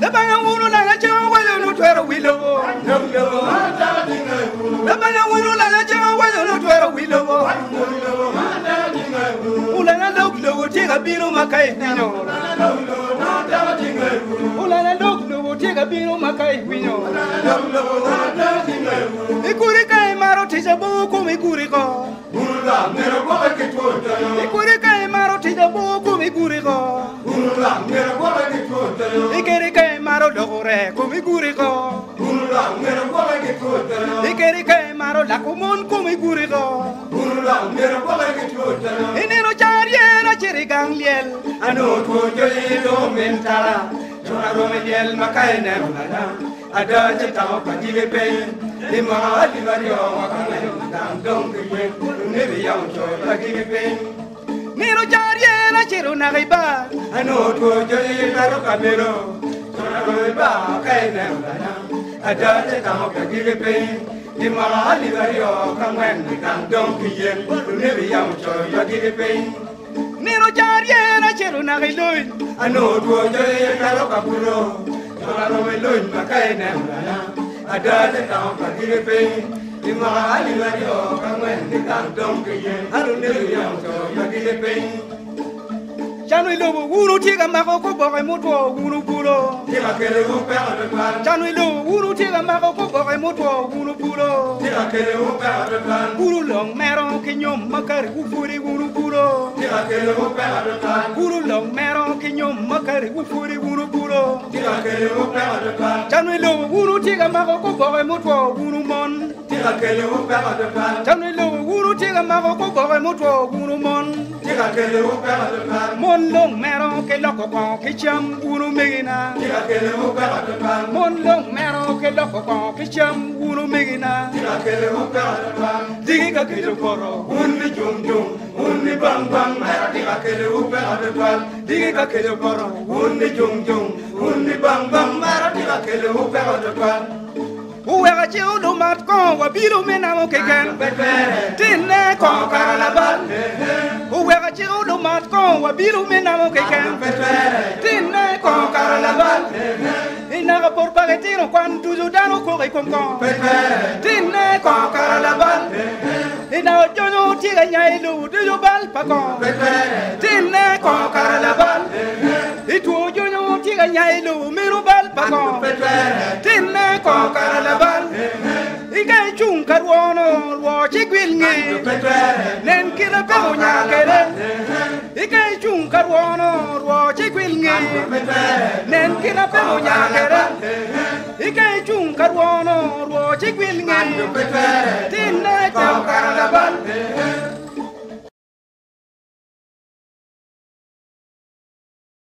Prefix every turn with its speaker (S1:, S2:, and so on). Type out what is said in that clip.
S1: Labanya wulu la la cha wa yo no twero wilo. Labanya wulu la la cha wa yo no twero wilo. Ula na dog lo ti ga biro makai pino. Ula na dog lo ti ga biro makai pino. Ikuri kai maro ti ja bu ku mi kuri ko. Maro dogore ku mi kuri ko. Ikiri kai maro la ku mon ku mi kuri ko. Inino charie na chiri gang liel. Ano tu joli do mentala. Chora do me liel makai ne mala. Ada chita pa jive pe. Lima di vario makana dam dong ke ne bi yao cho pa jive pe. Nino charie na chiru na riba. Ano tu joli taro kamero. Chora do me ba kai ne mala. Ada chita pa jive pe. Di pe. Nino charie na chiru na. Ano tu joli taro kapuro. Chora do me loin makai ne mala. Ada chita pa jive pe. Di vario kamwen dam dong ke ne bi yao cho pa jive pe. Chanui lobo wuru tiga mako ko bokai bulo.
S2: tirakele upere pan
S1: canwilo wunu tiga mako ko
S2: boke mutwo wunu pulo tirakele upere pan
S1: wunu long mero kinyom makari wufuri
S2: wunu pulo tirakele upere pan
S1: wunu long mero kinyom makari wufuri
S2: wunu pulo tirakele upere pan
S1: canwilo wunu tiga mako ko boke mutwo wunu mon
S2: tirakele upere pan
S1: canwilo wunu tiga mako ko boke mutwo wunu mon
S2: tira que le un perro de pan,
S1: Mon long mero ke loko kon ke cham wuru megina.
S2: tira que le un perro de pan,
S1: Mon long mero ke loko kon ke cham wuru megina.
S2: tira que le un perro de pan,
S1: Digi ka kejo koro.
S2: un ni jum jum, un ni bang bang, mera tira que le un perro de pan,
S1: Digi ka kejo koro.
S2: un ni jum jum, un ni bang bang, mera tira que le un perro de pan,
S1: Uwega chi udu mat kon wa biru mena mo keken. Tinne kon karalabal. Uwega chi udu mat kon wa biru mena mo keken. Tinne kon karalabal. Ina ga por pagetino kwan tuzu dano ko kai kon kon. Tinne kon karalabal. Ina jono tiga nyai lu tuzu bal pa kon. Tinne kon karalabal. Itu jono tiga nyai lu miru bal pa kon. Tinne kon karalabal. Ika chung karwono wo chigwil ngi. Nen kila pe mo nyakere. you prefer it. Dinner,